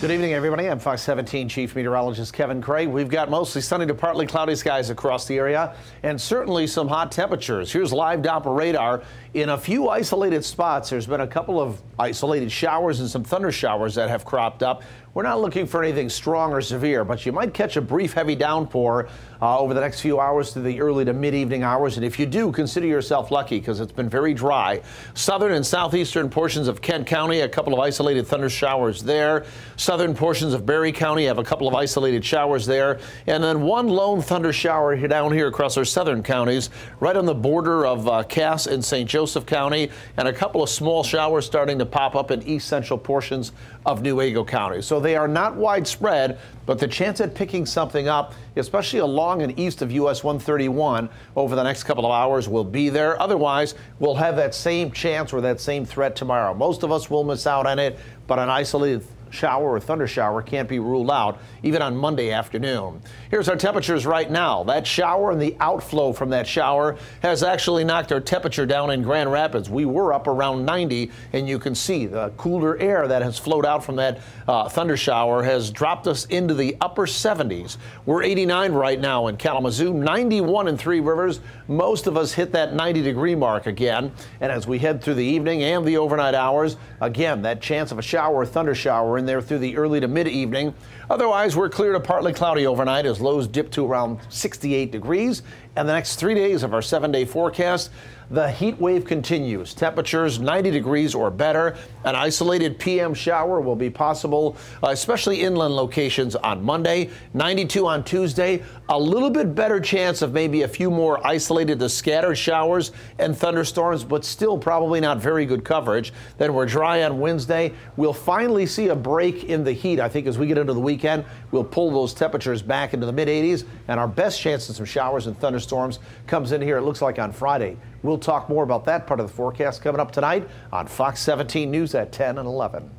Good evening, everybody. I'm Fox 17 Chief Meteorologist Kevin Craig. We've got mostly sunny to partly cloudy skies across the area and certainly some hot temperatures. Here's live Doppler radar. In a few isolated spots, there's been a couple of isolated showers and some thunder showers that have cropped up. We're not looking for anything strong or severe, but you might catch a brief heavy downpour uh, over the next few hours to the early to mid evening hours. And if you do, consider yourself lucky because it's been very dry. Southern and southeastern portions of Kent County, a couple of isolated thunder showers there. Southern portions of Barry County have a couple of isolated showers there. And then one lone thunder shower down here across our southern counties, right on the border of uh, Cass and St. Joseph County, and a couple of small showers starting to pop up in east central portions of Newaygo County. So they are not widespread, but the chance at picking something up, especially along and east of US 131 over the next couple of hours, will be there. Otherwise, we'll have that same chance or that same threat tomorrow. Most of us will miss out on it, but an isolated shower or thunder shower can't be ruled out even on Monday afternoon. Here's our temperatures right now. That shower and the outflow from that shower has actually knocked our temperature down in Grand Rapids. We were up around 90 and you can see the cooler air that has flowed out from that uh, thunder shower has dropped us into the upper 70s. We're 89 right now in Kalamazoo, 91 in Three Rivers. Most of us hit that 90 degree mark again. And as we head through the evening and the overnight hours, again, that chance of a shower or thunder shower in there through the early to mid evening. Otherwise, we're clear to partly cloudy overnight as lows dip to around 68 degrees. And the next three days of our seven day forecast, the heat wave continues. Temperatures 90 degrees or better. An isolated PM shower will be possible, especially inland locations on Monday. 92 on Tuesday. A little bit better chance of maybe a few more isolated to scattered showers and thunderstorms, but still probably not very good coverage. Then we're dry on Wednesday. We'll finally see a break in the heat. I think as we get into the weekend, we'll pull those temperatures back into the mid 80s, and our best chance of some showers and thunderstorms comes in here, it looks like on Friday. We'll talk more about that part of the forecast coming up tonight on Fox 17 News at 10 and 11.